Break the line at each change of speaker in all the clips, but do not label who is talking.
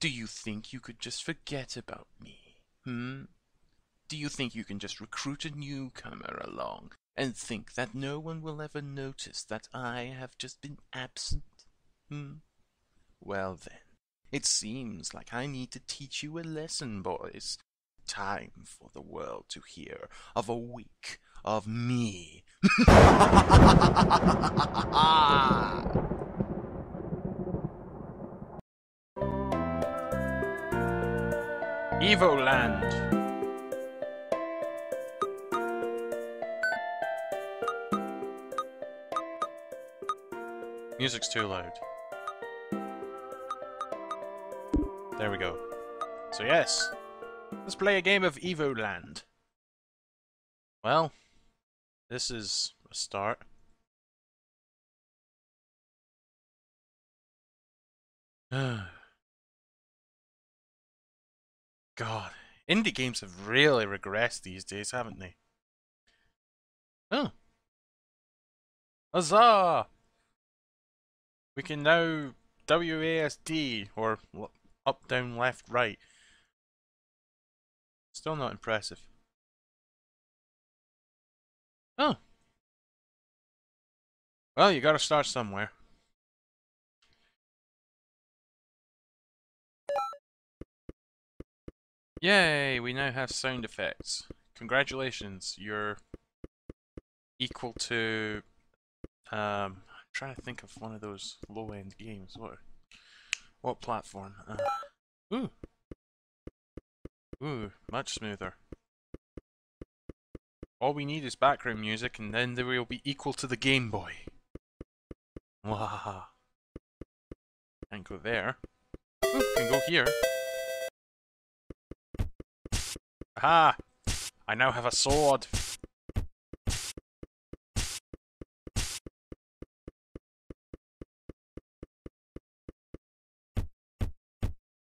Do you think you could just forget about me? Hmm? Do you think you can just recruit a newcomer along and think that no one will ever notice that I have just been absent? Hmm? Well then, it seems like I need to teach you a lesson, boys. Time for the world to hear of a week of me. Evoland. Music's too loud. There we go. So yes, let's play a game of Evoland. Well, this is a start. God, indie games have really regressed these days, haven't they? Oh. Huzzah! We can now WASD, or up, down, left, right. Still not impressive. Oh. Well, you gotta start somewhere. Yay, we now have sound effects. Congratulations, you're equal to... Um, I'm trying to think of one of those low-end games. What what platform? Uh, ooh. Ooh, much smoother. All we need is background music and then they will be equal to the Game Boy. Wahaha. Can't go there. Ooh, can go here. Aha! I now have a sword.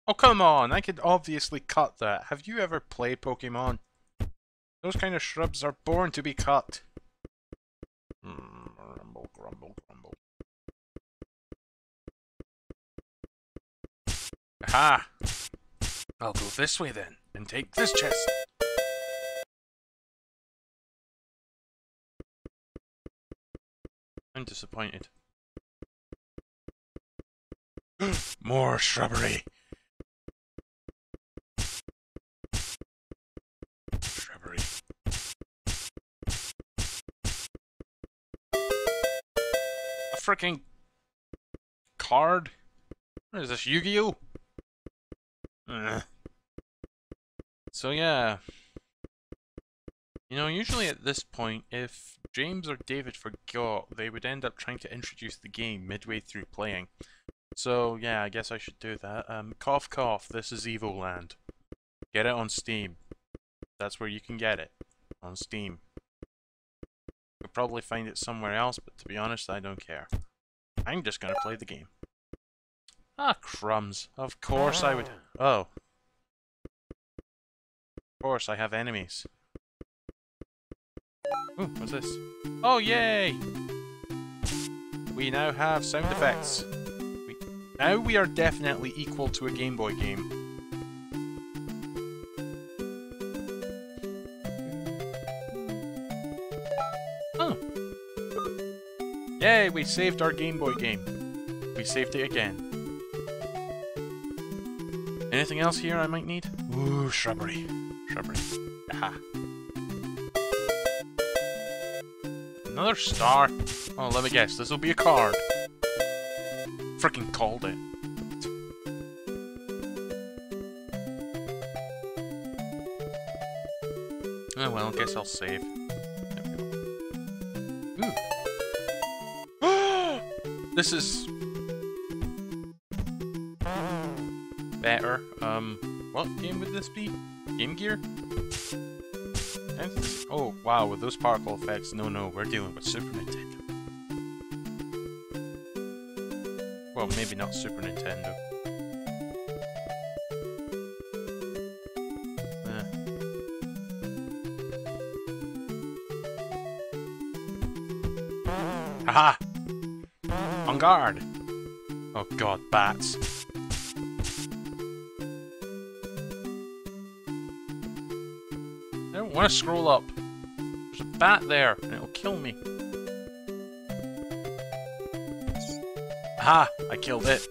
Oh, come on! I could obviously cut that. Have you ever played Pokemon? Those kind of shrubs are born to be cut. Mm, grumble, grumble, grumble. Aha! I'll go this way then, and take this chest. I'm disappointed. More shrubbery! Shrubbery. A freaking card? What is this, Yu-Gi-Oh? So yeah. You know, usually at this point, if James or David forgot, they would end up trying to introduce the game midway through playing. So yeah, I guess I should do that. Um, cough cough, this is Evoland. Get it on Steam. That's where you can get it. On Steam. You'll probably find it somewhere else, but to be honest, I don't care. I'm just gonna play the game. Ah, crumbs. Of course I would... Oh. Of course, I have enemies. Ooh, what's this? Oh, yay! We now have sound effects. We, now we are definitely equal to a Game Boy game. Oh. Yay, we saved our Game Boy game. We saved it again. Anything else here I might need? Ooh, shrubbery. Shrubbery. Aha. Another star. Oh, let me guess. This will be a card. Freaking called it. Oh well, I guess I'll save. Ooh. this is game would this be? Game Gear? Oh, wow, with those particle effects, no, no, we're dealing with Super Nintendo. Well, maybe not Super Nintendo. Eh. Haha! On guard! Oh god, bats. Want to scroll up. There's a bat there, and it'll kill me. Aha! I killed it.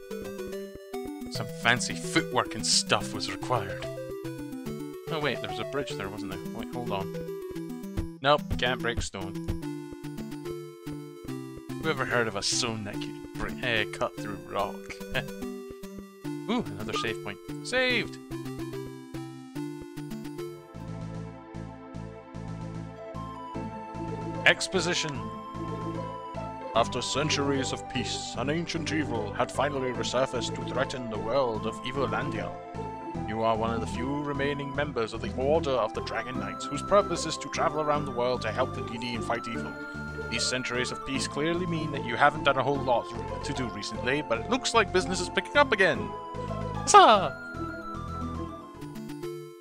Some fancy footwork and stuff was required. Oh wait, there was a bridge there, wasn't there? Wait, hold on. Nope, can't break stone. Who ever heard of a stone that could break, eh, cut through rock? Ooh, another save point. Saved! Exposition. After centuries of peace, an ancient evil had finally resurfaced to threaten the world of Evolandia. You are one of the few remaining members of the Order of the Dragon Knights, whose purpose is to travel around the world to help the needy and fight evil. These centuries of peace clearly mean that you haven't done a whole lot to do recently, but it looks like business is picking up again.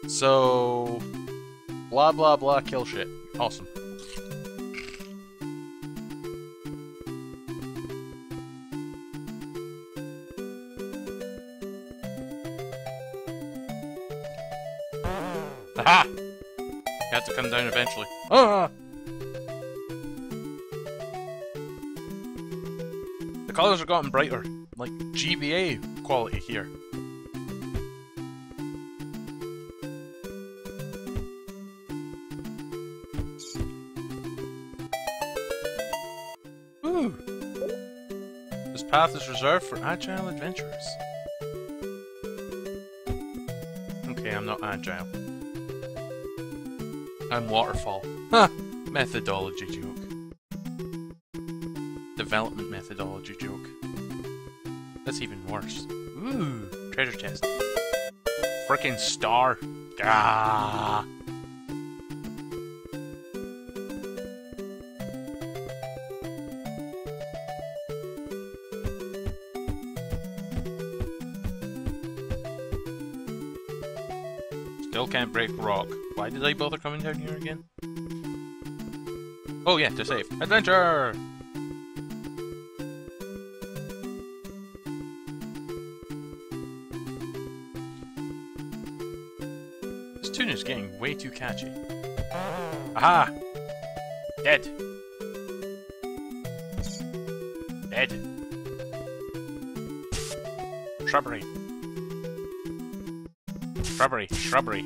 So, blah blah blah, kill shit. Awesome. Ah! The colours are gotten brighter, like GBA quality here. Ooh! This path is reserved for agile adventurers. Okay, I'm not agile. I'm waterfall. Ha! Methodology joke. Development methodology joke. That's even worse. Ooh, treasure chest. Frickin' star. Ah. Rock. Why did I bother coming down here again? Oh yeah, to save. Adventure! This tune is getting way too catchy. Aha! Dead! Dead! Shrubbery! Shrubbery! Shrubbery!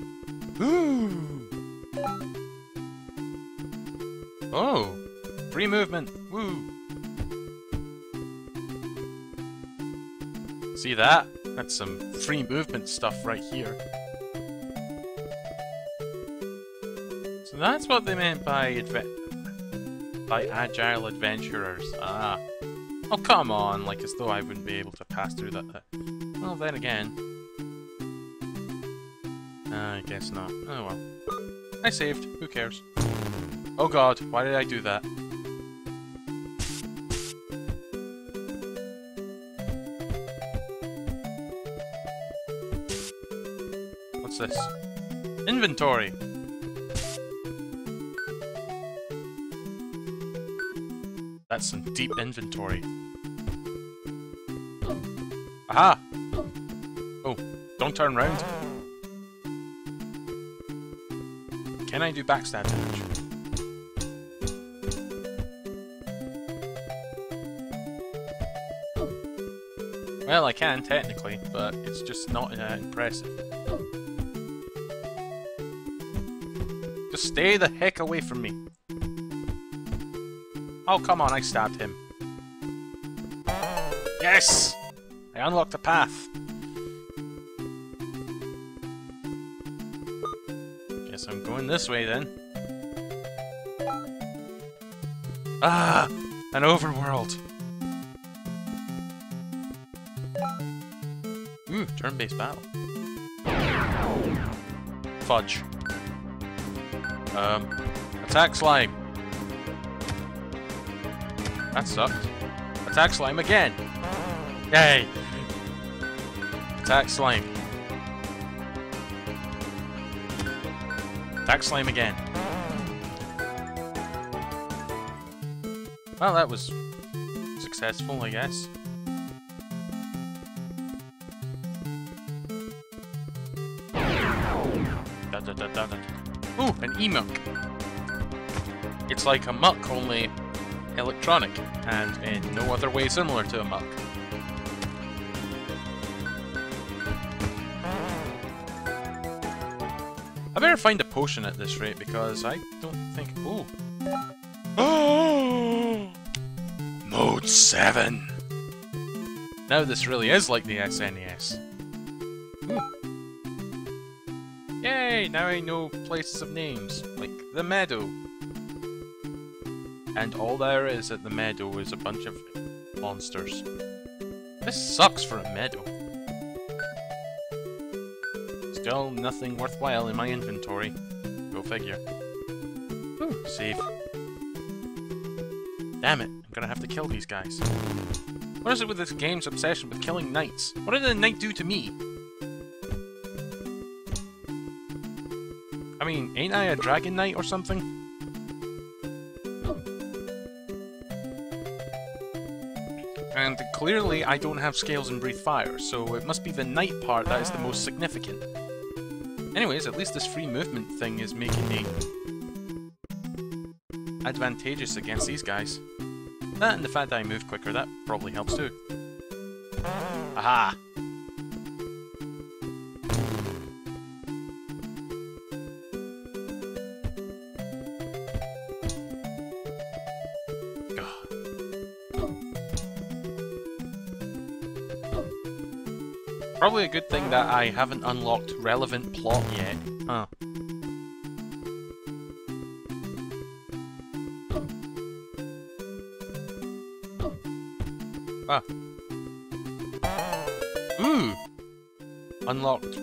Oh! Free movement! Woo! See that? That's some free movement stuff right here. So that's what they meant by by agile adventurers. Ah. Oh, come on, like as though I wouldn't be able to pass through that. Well, then again. Uh, I guess not. Oh well. I saved. Who cares? Oh god, why did I do that? What's this? Inventory! That's some deep inventory. Aha! Oh, don't turn round. Can I do backstab damage? Well, I can, technically, but it's just not uh, impressive. Just stay the heck away from me. Oh, come on, I stabbed him. Yes! I unlocked the path. This way then. Ah! An overworld! Ooh, turn-based battle. Fudge. Um, attack slime. That sucked. Attack slime again. Yay! Attack slime. Attack Slam again. Well, that was successful, I guess. Da, da, da. Ooh, an Emuk. It's like a muck, only electronic, and in no other way similar to a muck. Better find a potion at this rate because I don't think. Ooh. Oh! Mode 7! Now this really is like the SNES. Ooh. Hmm. Yay! Now I know places of names, like the Meadow. And all there is at the Meadow is a bunch of monsters. This sucks for a meadow. Still nothing worthwhile in my inventory. Go figure. Hmm. Ooh, save. Damn it, I'm gonna have to kill these guys. What is it with this game's obsession with killing knights? What did a knight do to me? I mean, ain't I a dragon knight or something? And clearly I don't have scales and breathe fire, so it must be the knight part that is the most significant. Anyways, at least this free movement thing is making me advantageous against these guys. That and the fact that I move quicker, that probably helps too. Aha! Probably a good thing that I haven't unlocked relevant plot yet. Huh. Ah. Ooh! Unlocked.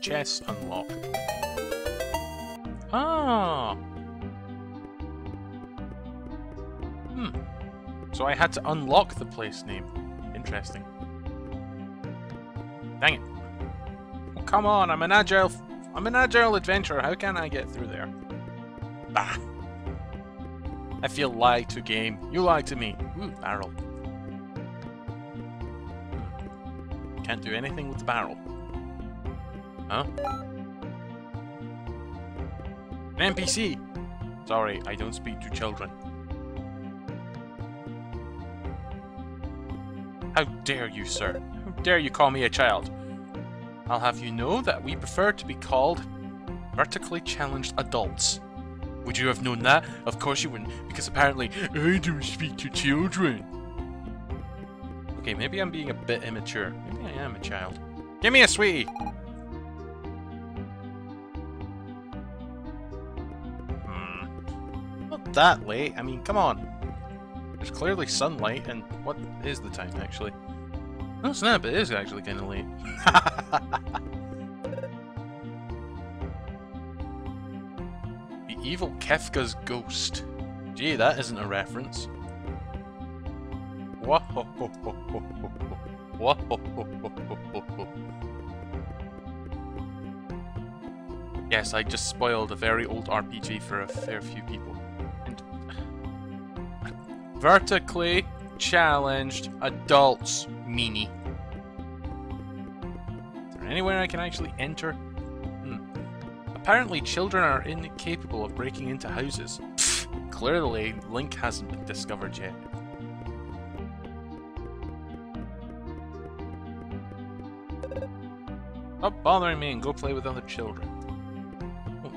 Chess unlock. Ah! Hmm. So I had to unlock the place name. Interesting. Dang it. Oh, come on, I'm an agile... I'm an agile adventurer, how can I get through there? Bah! I feel lied to game. You lied to me. Ooh, barrel. Can't do anything with the barrel. Huh? An NPC! Sorry, I don't speak to children. How dare you, sir? How dare you call me a child? I'll have you know that we prefer to be called vertically challenged adults. Would you have known that? Of course you wouldn't, because apparently I don't speak to children. Okay, maybe I'm being a bit immature. Maybe I am a child. Give me a sweetie! Hmm. Not that late. I mean, come on. There's clearly sunlight, and what is the time, actually? No, snap, it is actually kind of late. the evil Kefka's ghost. Gee, that isn't a reference. Yes, I just spoiled a very old RPG for a fair few people. And vertically challenged adults, meanie. Is there anywhere I can actually enter? Hmm. Apparently children are incapable of breaking into houses. Pfft, clearly, Link hasn't been discovered yet. Stop bothering me and go play with other children.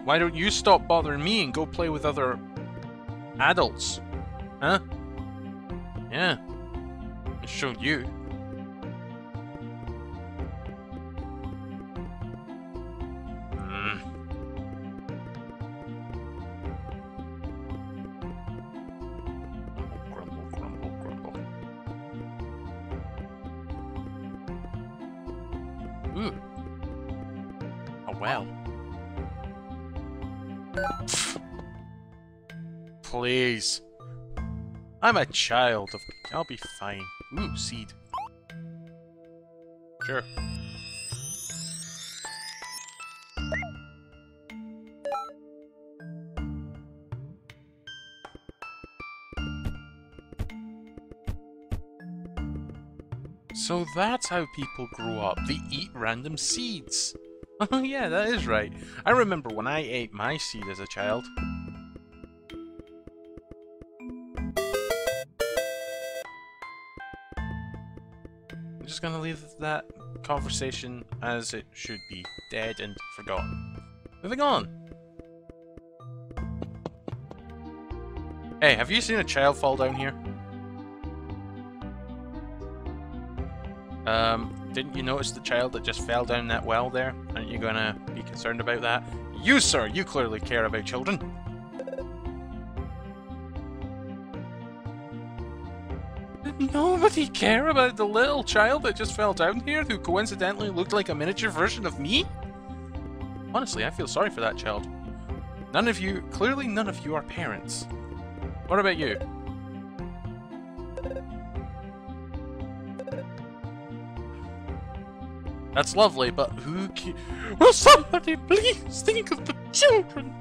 Why don't you stop bothering me and go play with other adults? Huh? Yeah. I showed you. I'm a child. Of, I'll be fine. Ooh, seed. Sure. So that's how people grow up. They eat random seeds. Oh yeah, that is right. I remember when I ate my seed as a child. Just gonna leave that conversation as it should be, dead and forgotten. Moving on. Hey, have you seen a child fall down here? Um, didn't you notice the child that just fell down that well there? Aren't you gonna be concerned about that? You, sir, you clearly care about children. Did nobody care about the little child that just fell down here who coincidentally looked like a miniature version of me? Honestly, I feel sorry for that child. None of you, clearly none of you are parents. What about you? That's lovely, but who Will somebody please think of the children?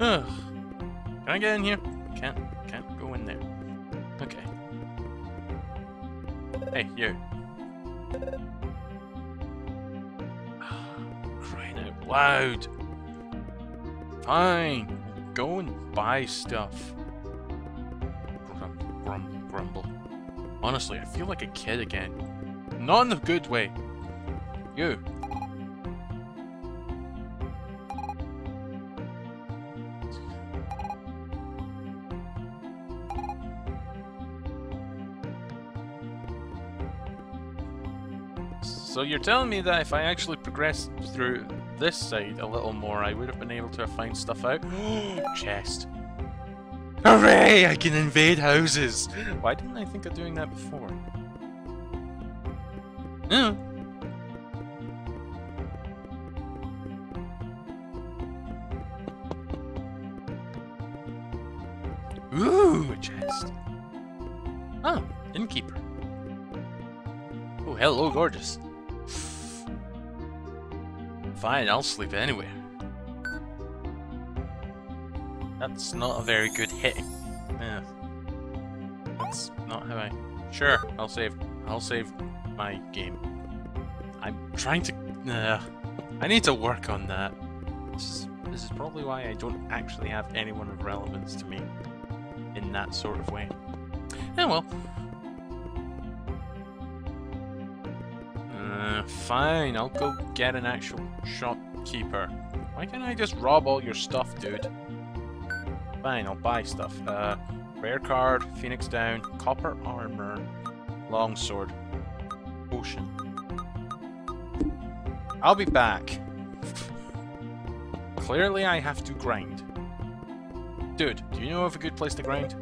Ugh. Can I get in here? Can't, can't go in there. Okay. Hey, you. Crying out loud. Fine. Go and buy stuff. Grum, grum, grumble. Honestly, I feel like a kid again. Not in the good way. You. So you're telling me that if I actually progressed through this side a little more, I would have been able to find stuff out? Chest. Hooray! I can invade houses! Why didn't I think of doing that before? Yeah. Ooh, a chest. Oh, innkeeper. Oh, hello, gorgeous. Fine, I'll sleep anywhere. That's not a very good hit. Yeah. That's not how I... Sure, I'll save. I'll save my game. I'm trying to... Uh, I need to work on that. This is, this is probably why I don't actually have anyone of relevance to me in that sort of way. Yeah, well. Uh, fine, I'll go get an actual shopkeeper. Why can't I just rob all your stuff, dude? Fine, I'll buy stuff. Uh, rare card, phoenix down, copper armor, longsword, potion. I'll be back. Clearly I have to grind. Dude, do you know of a good place to grind?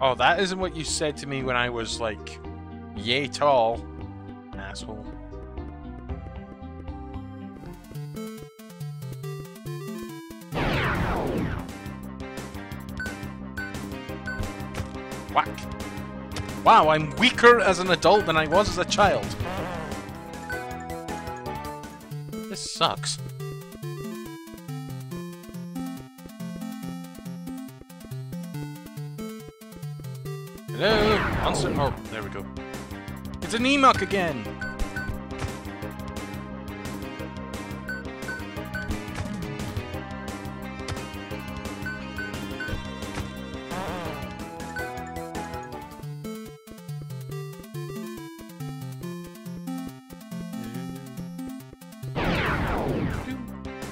Oh, that isn't what you said to me when I was like, yay tall. Asshole. Whack. Wow, I'm weaker as an adult than I was as a child. This sucks. Hello? Answer. Oh, there we go. It's an Emok again!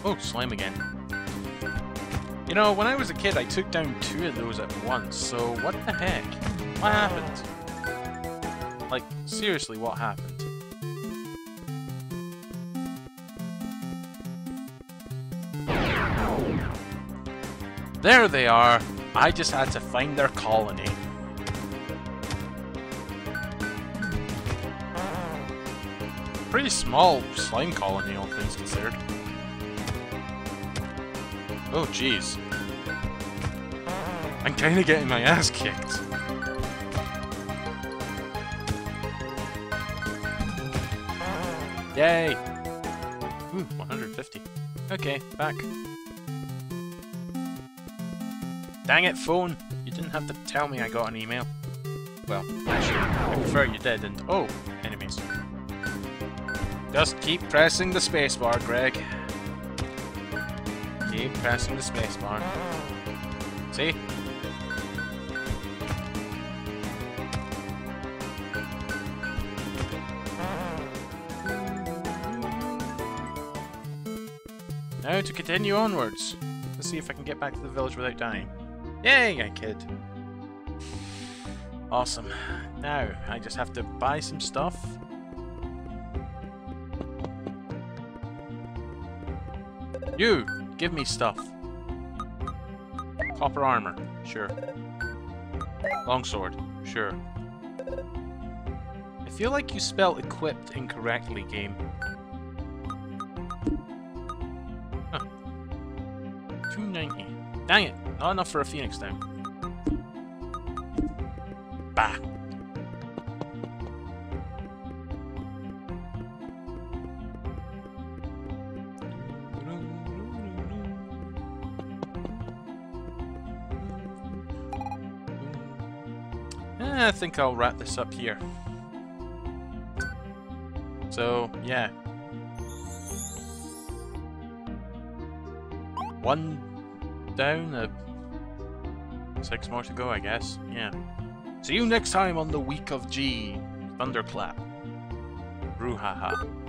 Oh, slime again. You know, when I was a kid, I took down two of those at once, so what the heck? What oh. happened? Like, seriously, what happened? There they are! I just had to find their colony. Pretty small slime colony, all things considered. Oh, jeez. I'm kinda getting my ass kicked. Yay! Ooh, 150. Okay, back. Dang it, phone! You didn't have to tell me I got an email. Well, actually, I prefer you did, and oh, enemies. Just keep pressing the spacebar, Greg. Keep pressing the spacebar. See? Now to continue onwards. Let's see if I can get back to the village without dying. Yay, I kid. Awesome. Now, I just have to buy some stuff. You! Give me stuff. Copper armor. Sure. Longsword. Sure. I feel like you spelled equipped incorrectly, game. Huh. 290. Dang it! Not enough for a phoenix down. Bah! I think I'll wrap this up here. So, yeah. One down, uh, six more to go, I guess. Yeah. See you next time on the Week of G. Thunderclap. Ruhaha.